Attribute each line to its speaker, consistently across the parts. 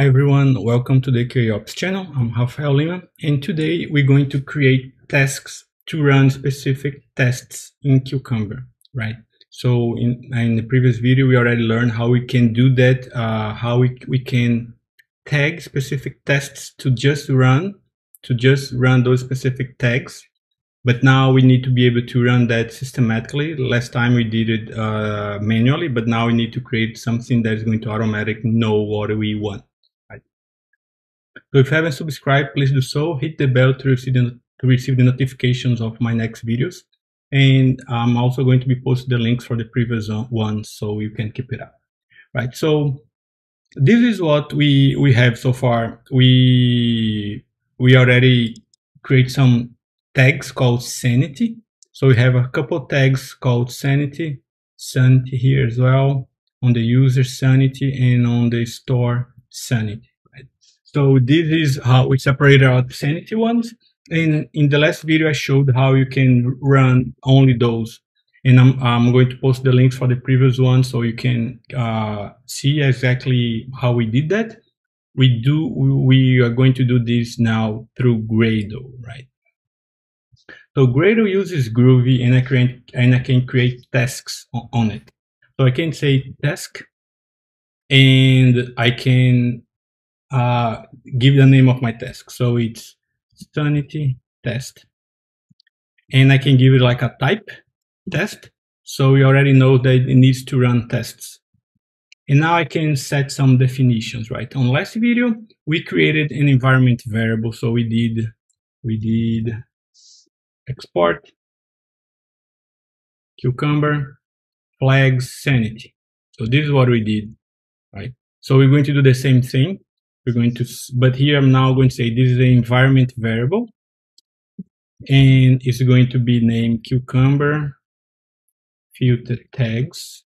Speaker 1: Hi everyone, welcome to the QAOps channel. I'm Rafael Lima and today we're going to create tasks to run specific tests in Cucumber, right? So in, in the previous video, we already learned how we can do that, uh, how we, we can tag specific tests to just run, to just run those specific tags. But now we need to be able to run that systematically. Last time we did it uh, manually, but now we need to create something that is going to automatically know what we want. So if you haven't subscribed, please do so. Hit the bell to receive the, to receive the notifications of my next videos. And I'm also going to be posting the links for the previous uh, ones so you can keep it up. Right. So this is what we we have so far. We we already create some tags called sanity. So we have a couple tags called sanity, sanity here as well, on the user sanity and on the store sanity. So this is how we separate out sanity ones. And in the last video, I showed how you can run only those. And I'm, I'm going to post the links for the previous one so you can uh, see exactly how we did that. We do, we are going to do this now through Gradle, right? So Gradle uses Groovy and I, create, and I can create tasks on it. So I can say task and I can uh, give the name of my task. So it's sanity test. And I can give it like a type test. So we already know that it needs to run tests. And now I can set some definitions, right? On last video, we created an environment variable. So we did, we did export cucumber flags sanity. So this is what we did, right? So we're going to do the same thing. We're going to, but here I'm now going to say this is the environment variable and it's going to be named cucumber filter tags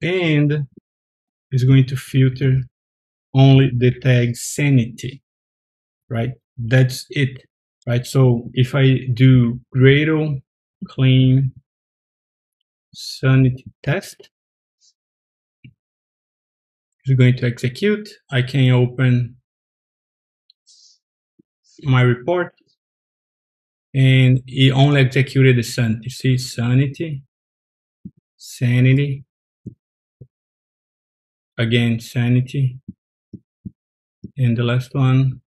Speaker 1: and it's going to filter only the tag sanity, right? That's it right? So if I do Gradle clean sanity test, it's going to execute. I can open my report and it only executed the sanity. See sanity, sanity, again sanity, and the last one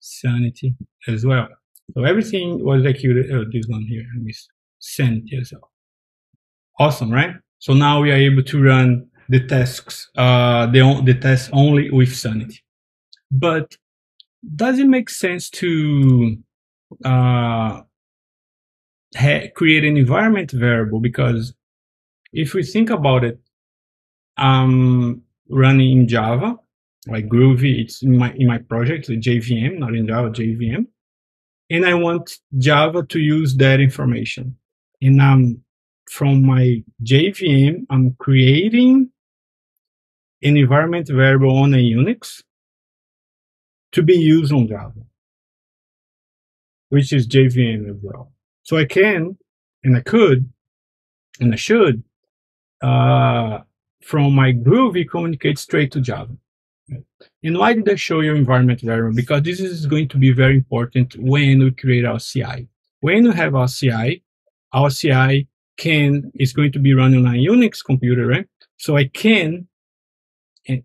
Speaker 1: sanity as well. So everything was executed. Oh, this one here, this sanity as well. Awesome, right? So now we are able to run the tasks, uh, the, the tests only with sanity. But does it make sense to uh, create an environment variable? Because if we think about it, I'm running in Java like Groovy. It's in my in my project, the JVM, not in Java, JVM. And I want Java to use that information. And I'm from my JVM, I'm creating an environment variable on a Unix to be used on Java, which is JVM as well. So I can, and I could, and I should, uh, from my Groovy communicate straight to Java. And why did I show you environment variable? Because this is going to be very important when we create our CI. When we have our CI, our CI can is going to be running on a Unix computer, right? So I can eh,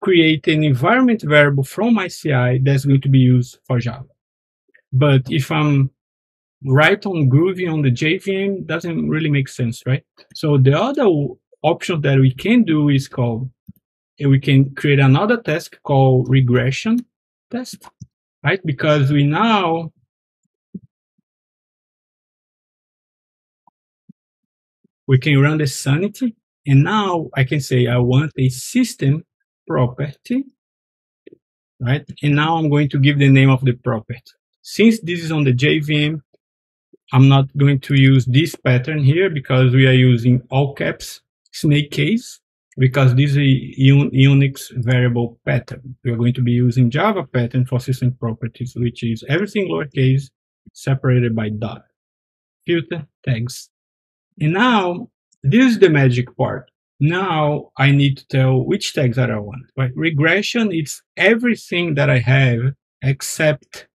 Speaker 1: create an environment variable from my CI that's going to be used for Java. But if I'm right on Groovy on the JVM, doesn't really make sense, right? So the other option that we can do is called we can create another task called regression test, right? Because we now we can run the sanity and now I can say I want a system property, right? And now I'm going to give the name of the property. Since this is on the JVM, I'm not going to use this pattern here because we are using all caps snake case because this is a Unix variable pattern. We are going to be using Java pattern for system properties, which is everything lowercase separated by dot. Filter tags. And now this is the magic part. now I need to tell which tags that I want, right? Regression, it's everything that I have except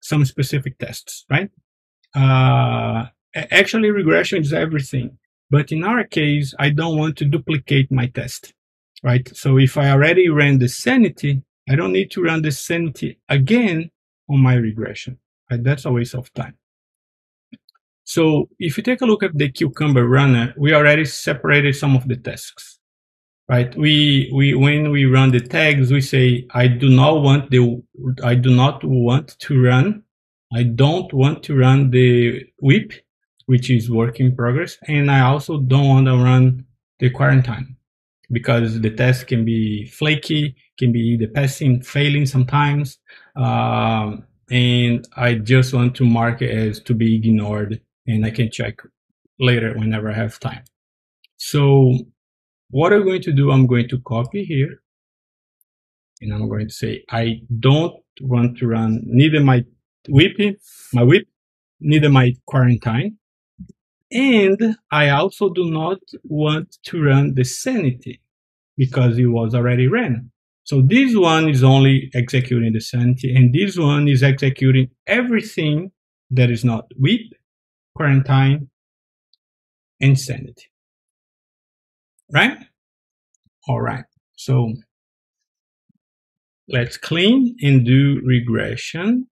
Speaker 1: some specific tests, right? Uh, actually regression is everything. But in our case, I don't want to duplicate my test, right? So if I already ran the sanity, I don't need to run the sanity again on my regression, right? That's a waste of time. So if you take a look at the Cucumber runner, we already separated some of the tasks, right? We, we, when we run the tags, we say, I do not want the, I do not want to run, I don't want to run the whip, which is work in progress. And I also don't want to run the quarantine because the test can be flaky, can be the passing, failing sometimes. Um, and I just want to mark it as to be ignored and I can check later whenever I have time. So what I'm going to do, I'm going to copy here and I'm going to say, I don't want to run neither my whip, my whip, neither my quarantine. And I also do not want to run the sanity because it was already ran. So this one is only executing the sanity and this one is executing everything that is not whip quarantine, and sanity. Right? All right. So let's clean and do regression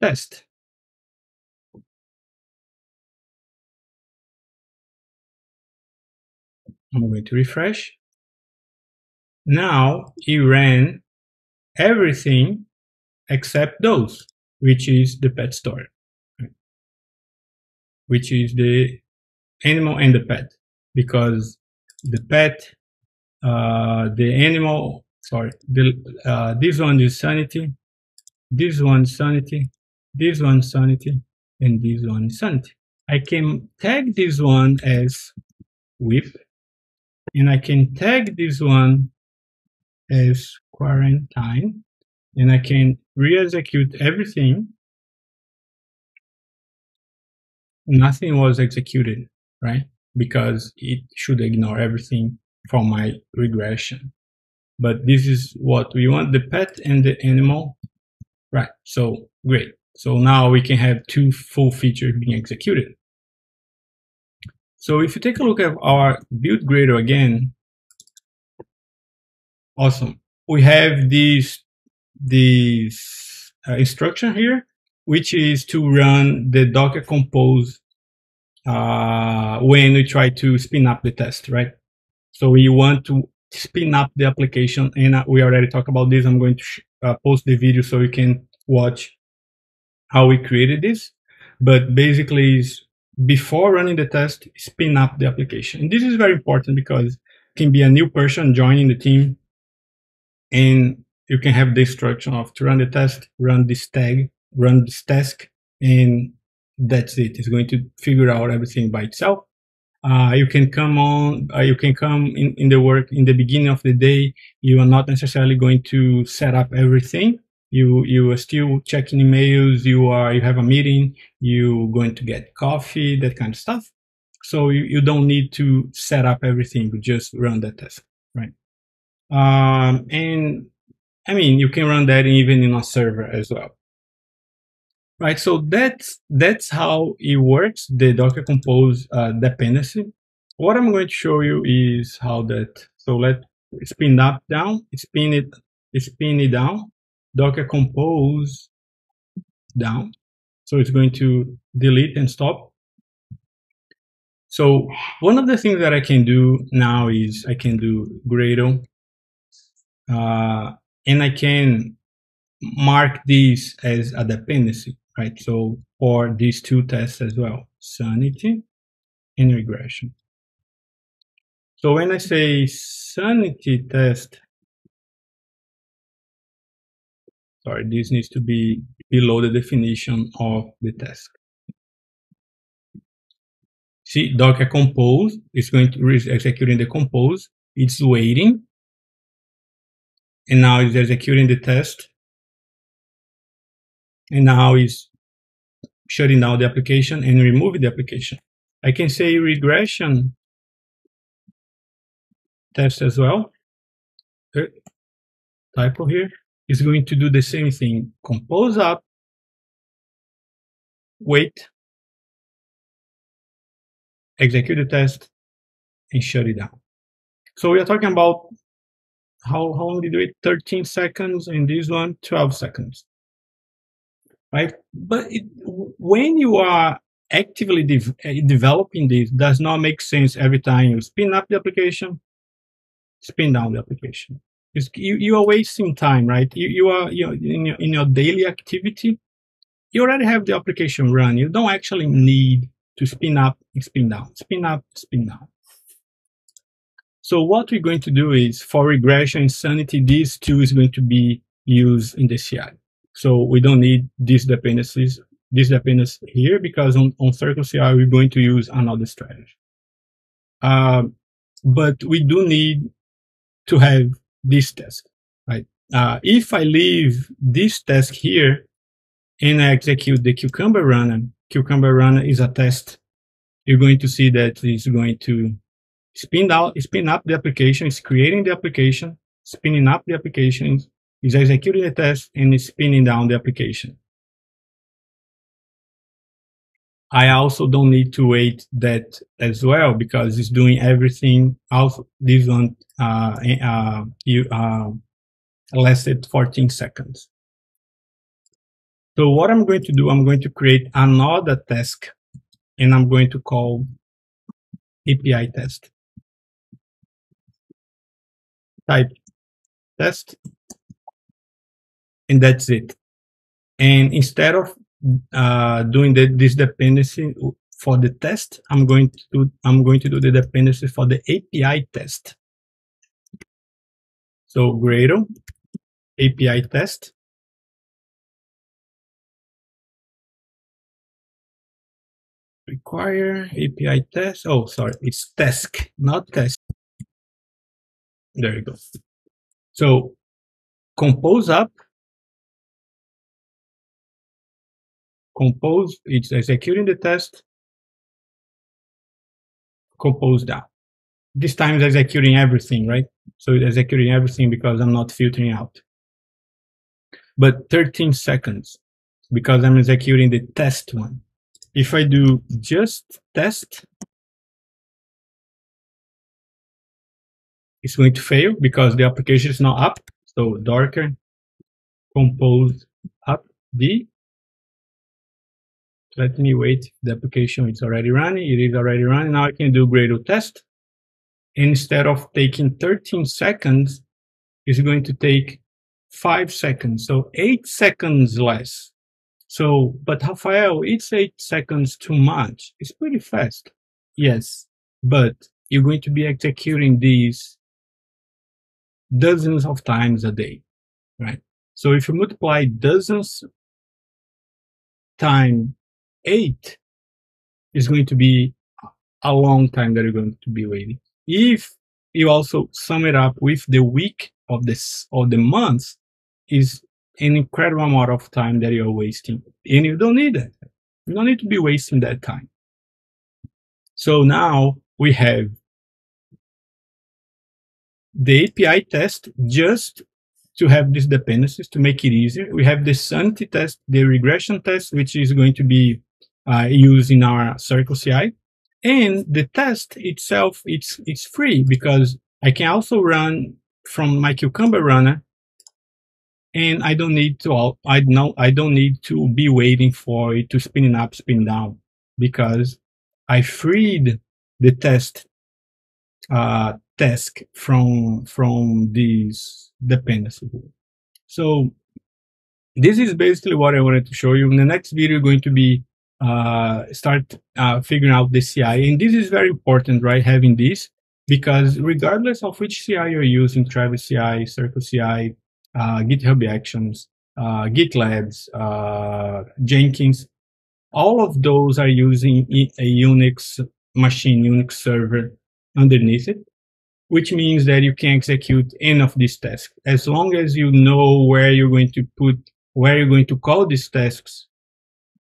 Speaker 1: test. I'm going to refresh. Now he ran everything except those which is the pet store, right? which is the animal and the pet, because the pet, uh, the animal, sorry, the, uh, this one is sanity, this one sanity, this one sanity, and this one sanity. I can tag this one as whip, and I can tag this one as quarantine, and I can re-execute everything. Nothing was executed, right? Because it should ignore everything from my regression. But this is what we want, the pet and the animal. Right, so great. So now we can have two full features being executed. So if you take a look at our build Gradle again, awesome. We have these this uh, instruction here, which is to run the Docker Compose uh, when we try to spin up the test, right? So we want to spin up the application, and uh, we already talked about this. I'm going to uh, post the video so you can watch how we created this. But basically, is before running the test, spin up the application. And this is very important because it can be a new person joining the team and you can have the instruction of to run the test, run this tag, run this task, and that's it. It's going to figure out everything by itself. Uh, you can come on, uh, you can come in, in the work in the beginning of the day. You are not necessarily going to set up everything. You, you are still checking emails. You are, you have a meeting. You going to get coffee, that kind of stuff. So you, you don't need to set up everything. Just run the test, right? Um, and I mean, you can run that even in a server as well. Right, so that's that's how it works, the Docker Compose uh, dependency. What I'm going to show you is how that, so let's spin up down, spin it, spin it down, Docker Compose down. So it's going to delete and stop. So one of the things that I can do now is I can do Gradle uh, and I can mark these as a dependency, right? So for these two tests as well, sanity and regression. So when I say sanity test, sorry, this needs to be below the definition of the task. See, Docker compose is going to executing the compose. It's waiting and now it's executing the test and now it's shutting down the application and removing the application. I can say regression test as well. Typo here is going to do the same thing. Compose up, wait, execute the test, and shut it down. So we are talking about how, how long did wait? 13 seconds, and this one, 12 seconds. Right? But it, when you are actively de eh, developing this, does not make sense every time you spin up the application, spin down the application. You, you are wasting time, right? You, you are you know, in, your, in your daily activity, you already have the application run. You don't actually need to spin up spin down, spin up, spin down. So what we're going to do is for regression and sanity, these two is going to be used in the CI. So we don't need these dependencies, this dependency here because on, on Circle CI, we're going to use another strategy. Uh, but we do need to have this task, right? Uh, if I leave this task here and I execute the Cucumber runner, Cucumber runner is a test. You're going to see that it's going to spin out, spin up the application, it's creating the application, spinning up the application, is executing the test, and is spinning down the application. I also don't need to wait that as well because it's doing everything. Also, this one uh, uh, you, uh, lasted 14 seconds. So what I'm going to do, I'm going to create another task and I'm going to call API test type test, and that's it. And instead of uh, doing the, this dependency for the test, I'm going to do, I'm going to do the dependency for the API test. So Gradle API test. Require API test. Oh, sorry, it's task, not test. There you go. So compose up, compose, it's executing the test, compose down. This time it's executing everything, right? So it's executing everything because I'm not filtering out. But 13 seconds because I'm executing the test one. If I do just test, is going to fail because the application is not up. So Docker compose up D. Let me wait. The application is already running. It is already running. Now I can do Gradle test. Instead of taking 13 seconds, it's going to take five seconds. So eight seconds less. So, but Rafael, it's eight seconds too much. It's pretty fast. Yes, but you're going to be executing these dozens of times a day, right? So if you multiply dozens time eight, it's going to be a long time that you're going to be waiting. If you also sum it up with the week of this or the month, is an incredible amount of time that you're wasting, and you don't need that. You don't need to be wasting that time. So now we have the API test just to have these dependencies to make it easier. We have the sanity test, the regression test, which is going to be uh, used in our Circle CI. And the test itself, it's, it's free because I can also run from my Cucumber runner and I don't need to, I know, I don't need to be waiting for it to spin up, spin down because I freed the test, uh, task from from these dependencies. So this is basically what I wanted to show you. In the next video, going to be uh, start uh, figuring out the CI, and this is very important, right? Having this because regardless of which CI you're using, Travis CI, Circle CI, uh, GitHub Actions, uh, GitLabs, uh, Jenkins, all of those are using a Unix machine, Unix server underneath it which means that you can execute any of these tasks. As long as you know where you're going to put, where you're going to call these tasks,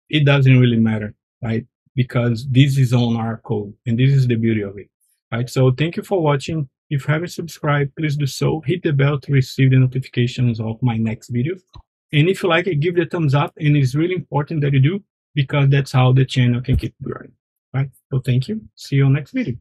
Speaker 1: it doesn't really matter, right? Because this is on our code and this is the beauty of it, right? So thank you for watching. If you haven't subscribed, please do so. Hit the bell to receive the notifications of my next video. And if you like it, give it a thumbs up. And it's really important that you do because that's how the channel can keep growing. Right? So thank you. See you on next video.